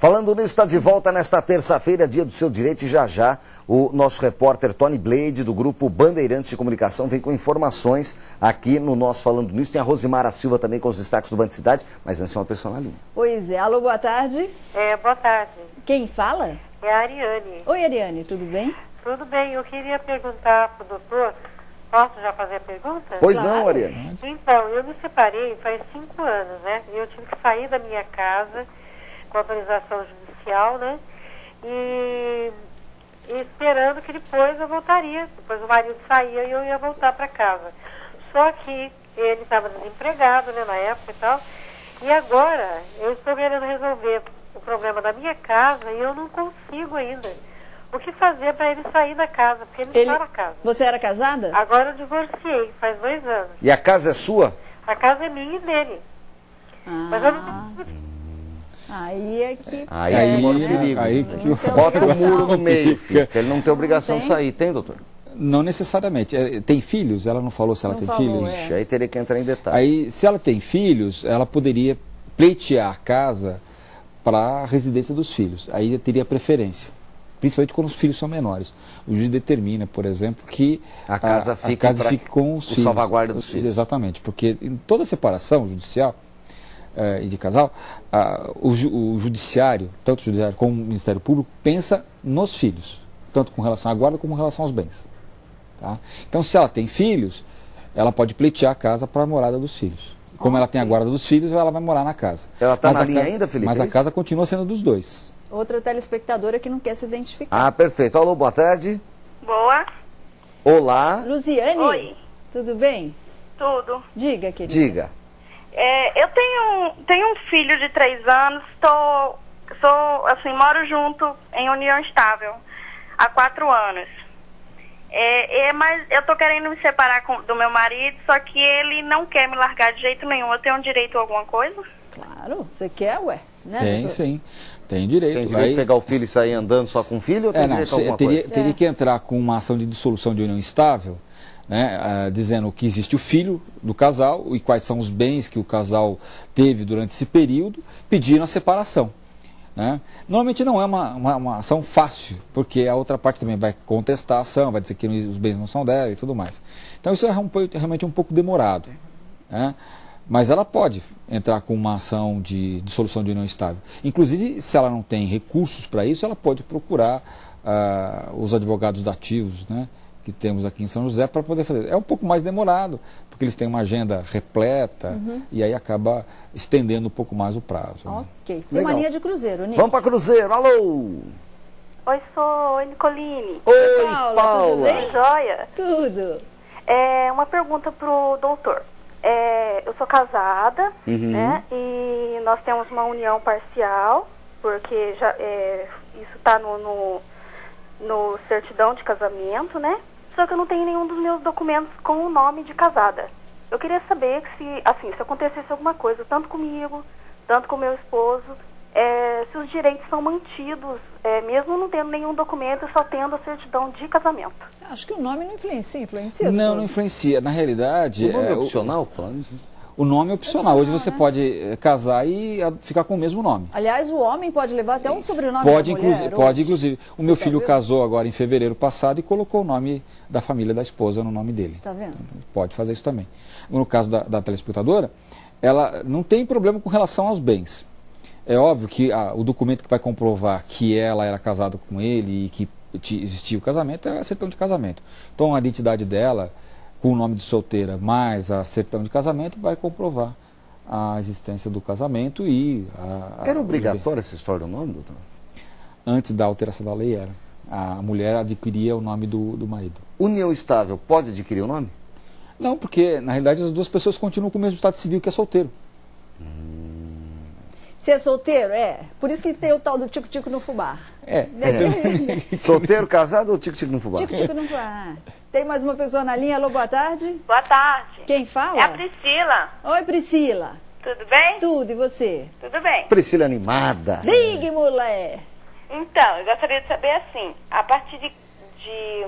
Falando nisso, está de volta nesta terça-feira, dia do seu direito, e já já o nosso repórter Tony Blade, do grupo Bandeirantes de Comunicação, vem com informações aqui no nosso Falando Nisso. Tem a Rosimara Silva também com os destaques do Band Cidade, mas antes é uma pessoa na linha. Pois é. Alô, boa tarde. É, boa tarde. Quem fala? É a Ariane. Oi, Ariane, tudo bem? Tudo bem, eu queria perguntar para o doutor, posso já fazer a pergunta? Pois Claro. não, Ariane. Então, eu me separei faz cinco anos, né? E eu tive que sair da minha casa com autorização judicial, né? E, e esperando que depois eu voltaria. Depois o marido saía e eu ia voltar para casa. Só que ele estava desempregado, né, na época e tal. E agora eu estou querendo resolver o problema da minha casa e eu não consigo ainda. O que fazer para ele sair da casa? Porque ele, Ele... está na casa. Você era casada? Agora eu divorciei, faz dois anos. E a casa é sua? A casa é minha e dele. Mas eu Ah, não aí é que... Aí, pega, aí mora o né? perigo. aí Não que o tem Bota o muro no meio, filho, ele não tem obrigação Não de tem? sair, tem, doutor? Não necessariamente. É, Tem filhos? Ela não falou se ela Não tem falou, filhos? é. Ixi, aí teria que entrar em detalhe. Aí, se ela tem filhos, ela poderia pleitear a casa para a residência dos filhos. Aí teria preferência. Principalmente quando os filhos são menores. O juiz determina, por exemplo, que A casa fique casa pra- fique com os o filhos. salvaguarda dos filhos. Exatamente, porque em toda separação judicial e de casal, o, ju- o judiciário, tanto o judiciário como o Ministério Público, pensa nos filhos, tanto com relação à guarda como com relação aos bens. Tá? Então, se ela tem filhos, ela pode pleitear a casa para a morada dos filhos. Como ela tem a guarda dos filhos, ela vai morar na casa. Ela tá Mas na linha ca- ainda, Felipe, Mas é a casa continua sendo dos dois. Outra telespectadora que não quer se identificar. Ah, perfeito. Alô, boa tarde. Boa. Olá, Luziane, Oi. tudo bem? Tudo. Diga, querida. diga. É, eu tenho, tenho um filho de três anos, tô, sou, assim, moro junto em união estável há quatro anos. É, é, mas eu tô querendo me separar com- do meu marido, só que ele não quer me largar de jeito nenhum. Eu tenho direito a alguma coisa? Claro, você quer, ué? Né, Tem doutor? sim, tem direito. Tem direito de pegar o filho e sair andando só com o filho ou tem É, não, direito a alguma teria, coisa? teria É. que entrar com uma ação de dissolução de união estável, né, ah, dizendo que existe o filho do casal e quais são os bens que o casal teve durante esse período, pedindo a separação. né. Normalmente não é uma, uma, uma ação fácil, porque a outra parte também vai contestar a ação, vai dizer que os bens não são dela e tudo mais. Então isso é um realmente um pouco demorado. né. Mas ela pode entrar com uma ação de dissolução de união estável. Inclusive, se ela não tem recursos para isso, ela pode procurar ah, os advogados dativos, né, que temos aqui em São José, para poder fazer. É um pouco mais demorado, porque eles têm uma agenda repleta e aí acaba estendendo um pouco mais o prazo. né. Ok. Tem Legal. uma linha de cruzeiro, Nick. Vamos para Cruzeiro, alô! Oi, sou oi, Nicoline. Oi, Paula, tudo Paula! bem? Joia. Tudo. É uma pergunta pro doutor. É, eu sou casada, Uhum. né? E nós temos uma união parcial, porque já, é, isso está no, no, no certidão de casamento, né? Só que eu não tenho nenhum dos meus documentos com o nome de casada. Eu queria saber se, assim, se acontecesse alguma coisa, tanto comigo, tanto com meu esposo, é, se os direitos são mantidos, é, mesmo não tendo nenhum documento, só tendo a certidão de casamento. Acho que o nome não influencia, influencia? Não, não influencia. Na realidade, O nome é o- opcional, falando isso? O nome é opcional. Hoje você né? pode eh, casar e ah, ficar com o mesmo nome. Aliás, o homem pode levar até um sobrenome Pode, da inclusive, mulher, pode ou- inclusive. O meu tá filho casou agora em fevereiro passado e colocou o nome da família da esposa no nome dele. Tá vendo? Pode fazer isso também. No caso da, da telespectadora, ela não tem problema com relação aos bens. É óbvio que ah, o documento que vai comprovar que ela era casada com ele e que ti- existia o casamento é a certidão de casamento. Então a identidade dela, com o nome de solteira mais a certidão de casamento, vai comprovar a existência do casamento e a, a- Era obrigatória essa história do nome, doutor? antes da alteração da lei era. A mulher adquiria o nome do, do marido. União estável pode adquirir o nome? Não, porque na realidade as duas pessoas continuam com o mesmo estado civil que é solteiro. Você é solteiro? É. Por isso que tem o tal do tico-tico no fubá. É. Solteiro, casado ou tic-tic no fubá? Tico-tico no fubá. Tem mais uma pessoa na linha. Alô, boa tarde. Boa tarde. Quem fala? É a Priscila. Oi, Priscila. Tudo bem? Tudo, e você? Tudo bem. Priscila animada. Ligue, mulher. Então, eu gostaria de saber assim, a partir de, de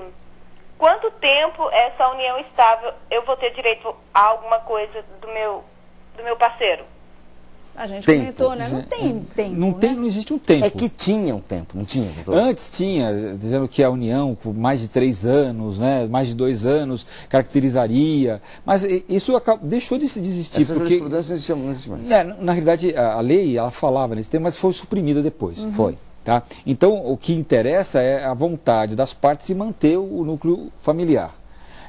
quanto tempo essa união estável eu vou ter direito a alguma coisa do meu, do meu parceiro? A gente tempo. comentou, né? Não tem tempo. Não, tem, né? não existe um tempo. É que tinha um tempo, não tinha, doutor? Antes tinha, dizendo que a união por mais de três anos, né, mais de dois anos, caracterizaria, mas isso acaba- deixou de se desistir. Essa porque, jurisprudência não existe, não existe mais. é, na realidade, a, a lei ela falava nesse tema, mas foi suprimida depois. Foi. Tá? Então, o que interessa é a vontade das partes de manter o núcleo familiar.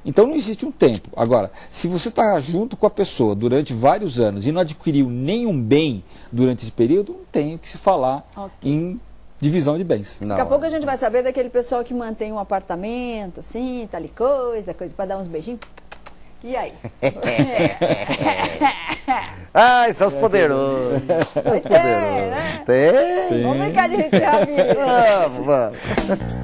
Então, não existe um tempo. Agora, se você está junto com a pessoa durante vários anos e não adquiriu nenhum bem durante esse período, não tem o que se falar Ok. em divisão de bens. Não. Daqui a pouco a gente vai saber daquele pessoal que mantém um apartamento, assim, tal e coisa, coisa para dar uns beijinhos. E aí? Ai, são os poderosos. Os Tem, poderosos. né? Tem. Vamos brincar de gente vamos.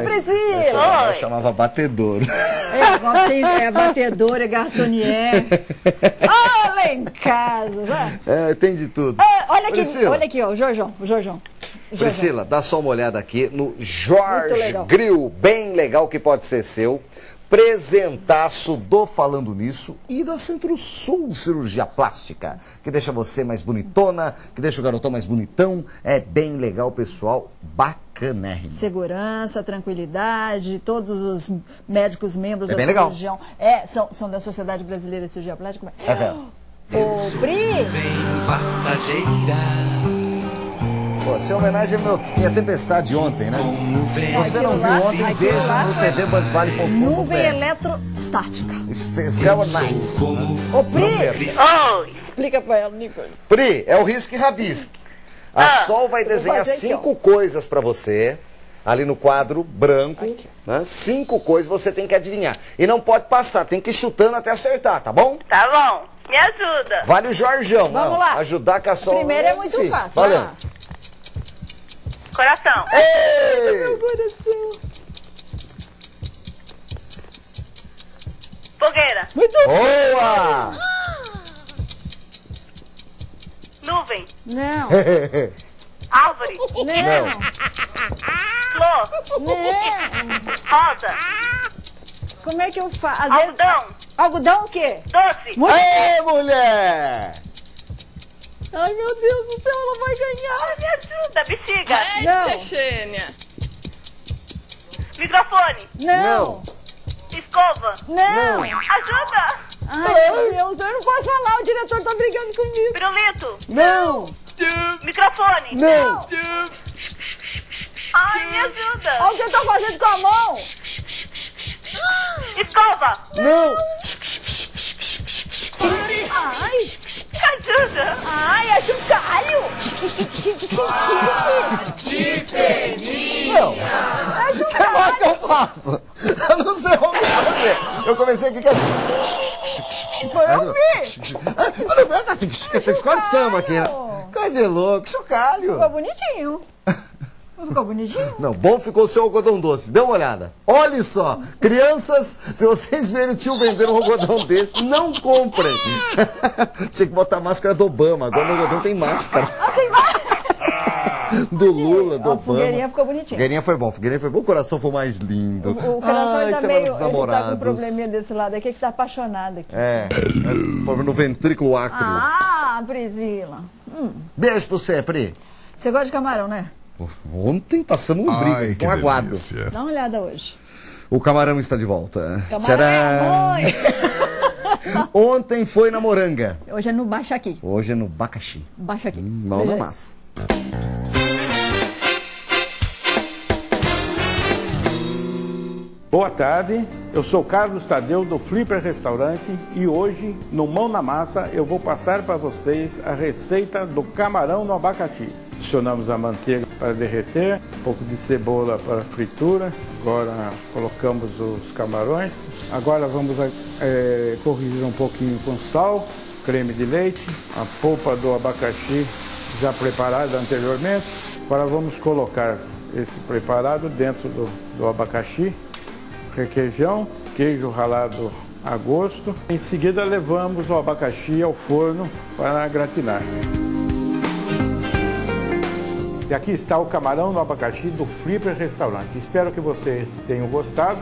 Oi, Priscila! Eu chamava batedor. É, você é batedora, é garçonier. Olha em casa? É, tem de tudo. Ah, olha aqui, Priscila. olha aqui, ó, o Jorjão, o Jorjão. Priscila, dá só uma olhada aqui no Jorge. Grill, bem legal que pode ser seu. Presentaço do Falando Nisso e da Centro-Sul Cirurgia Plástica, que deixa você mais bonitona, que deixa o garotão mais bonitão. É bem legal, pessoal, bacanérrimo. Segurança, tranquilidade, todos os médicos membros É da bem legal. cirurgião. É, são, são da Sociedade Brasileira de Cirurgia Plástica. É velho. Ô, Pri, Vem passageira, Pô, essa é homenagem à meu- minha tempestade ontem, né? Se você não viu ontem, veja no foi tvbandvale.com.br. nuvem eletrostática. Scour Nights. Ô, Pri, Oi! explica pra ela, Nicolas. Pri, é o risque rabisque. A Ah, Sol vai desenhar aqui, cinco coisas pra você, ali no quadro branco. né? Cinco coisas você tem que adivinhar. E não pode passar, tem que ir chutando até acertar, tá bom? Tá bom, me ajuda. Vale o Jorjão. Vamos não, lá. Ajudar com a Sol. Primeiro é muito difícil. fácil. vai Valeu. Coração. Ei! Fogueira. Boa! Nuvem. Não, Árvore. não, Flor. não. Rosa. Como é que eu faço? Às vezes... Algodão. Algodão o quê? Doce. Muito- Ei, mulher! Ai, meu Deus do céu, ela vai ganhar. Me ajuda, bexiga. Não, Xênia. Microfone. não, Escova. não. Ajuda. Ai, meu Deus, eu não posso falar, o diretor tá brigando comigo. Pirulito. Não! Microfone. Não! Ai, me ajuda. Olha o que eu tô fazendo com a mão. Escova. Não! Ai, ajuda. ai, é chocalho. Não! É O que chocalho. mais que eu faço? Eu não sei o que fazer. Eu comecei aqui quietinho. Foi eu vi. Tem que tem escola de samba aqui, né? Coisa de louco, chocalho. Ficou bonitinho. Não ficou bonitinho? Não, bom ficou o seu algodão doce. Dê uma olhada. Olhe só. Crianças, se vocês verem o tio vendendo um algodão desse, não comprem. Tinha que botar a máscara do Obama. Agora no algodão tem máscara. Do Lula, do A Obama. fogueirinha ficou bonitinha. Fogueirinha foi bom, Fogueirinha foi bom, o coração foi mais lindo. O coração Ai, ainda semana meio. dos tá com um probleminha desse lado aqui que tá apaixonado aqui. É, é no ventrículo acro. Ah, Priscila. Beijo pra você, Pri. Você gosta de camarão, né? Ontem passamos um que com aguado. delícia. Dá uma olhada hoje. O camarão está de volta. Camarão Tcharam! Ontem foi na moranga. Hoje é no Baixa Aqui. Hoje é no bacaxi. Baixa aqui. Mão Veja na massa. Boa tarde, eu sou Carlos Tadeu do Flipper Restaurante e hoje, no Mão na Massa, eu vou passar para vocês a receita do camarão no abacaxi. Adicionamos a manteiga para derreter, um pouco de cebola para fritura, agora colocamos os camarões. Agora vamos eh, corrigir um pouquinho com sal, creme de leite, a polpa do abacaxi já preparada anteriormente. Agora vamos colocar esse preparado dentro do, do abacaxi requeijão, queijo ralado a gosto. Em seguida, levamos o abacaxi ao forno para gratinar. E aqui está o camarão no abacaxi do Flipper Restaurante. Espero que vocês tenham gostado.